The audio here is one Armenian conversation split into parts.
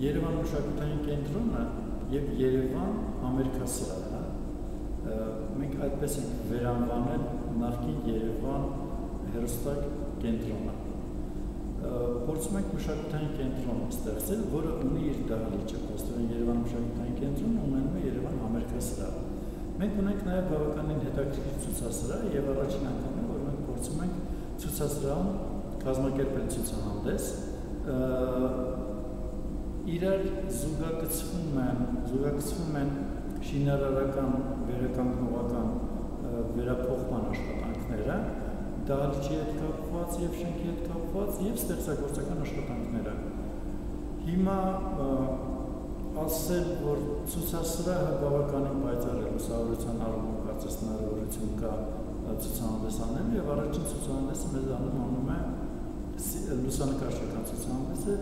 Երևան մշակութային կենտրոնը եւ Երևան Ամերիկասրահը մենք այդպես ենք վերանվանել նախկին Երևան հերոստակ կենտրոնը փորձում ենք մշակութային կենտրոն ստեղծել, որը ունի իր դահլիճը, ոստորեն Երևան մշակութային կենտրոնը ունենում է Երևան համերգասրահ։ Մենք ունենք նաև բավականին հետաքրքիր ցուցասրահ եւ առաջին անգամ է, որ մենք փորձում ենք ցուցասրահում կազմակերպել ցուցահանդես, իրար զուգակցվում են, զուգակցվում են շինարարական, վերականգնողական վերափոխման աշխատանքները, դահլիճի հետ կապված եւ շենքի հետ կապված եւ ստեղծագործական աշխատանքները։ Հիմա ասել, որ ցուցասրահը բավականին պայծառ է լուսավորության առումով կարծես հնարավորություն կա ցուցահանդես անել եւ առաջին ցուցահանդեսը մեզ անում է լուսանկարչական ցուցահանդեսը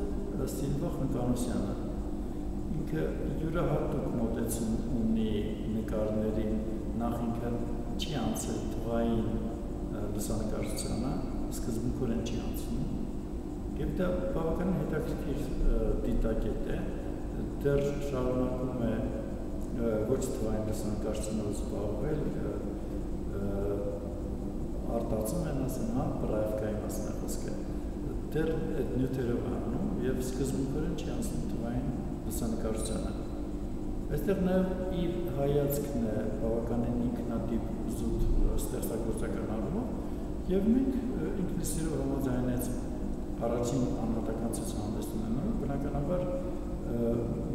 Սիլվա Խնկանոսյանը ինքը յուրահատուկ մոտեցում ունի նկարներին նախ ինքը չի անցել թվային լուսանկարչությանը սկզբունքորեն չի անցնում եւ դա բավականին հետաքրքիր դիտակետ է դեռ շարունակում է ոչ թվային լուսանկարչությունով զբաղվել արտացում են ասեն հա պրայվկայի մասն դեռ այդ նյութերով անում եւ սկզբունքորեն չի անցնում թվային լուսանկարչությանը։ Այստեղ նաեւ իր հայացքն է բավականին ինքնատիպ զուտ ստեղծագործական առումով եւ մենք ինքնիսիրով համաձայնեց առաջին անհատական ցուցահանդես ունենալու բնականաբար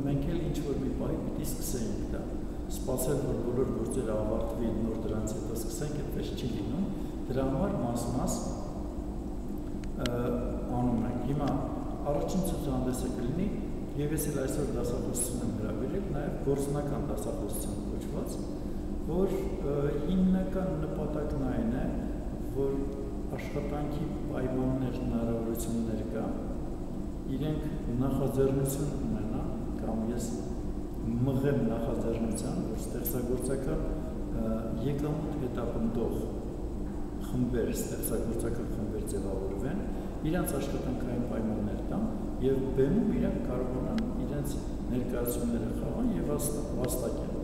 մենք էլ ինչ որ մի բայ պիտի սկսենք դա սпасել որ բոլոր գործերը ավարտվի նոր դրանից հետո սկսենք այդպես չի լինում դրա համար մաս-մաս մաս մաս առաջին ցուցահանդեսը կլինի եւ ես էլ այսօր դասախոսություն եմ հրավիրել նաեւ գործնական դասախոսության կոչված, որ հիմնական նպատակն այն է, որ աշխատանքի պայմաններ, հնարավորություններ կա, իրենք նախաձեռնություն ունենան կամ ես մղեմ նախաձեռնության, որ ստեղծագործական եկամուտ հետապնդող խմբեր, ստեղծագործական իրանց աշխատանքային պայմաններ տան եւ բեմում իրանք կարողանան իրենց ներկայացումները խաղան եւ վաստակեն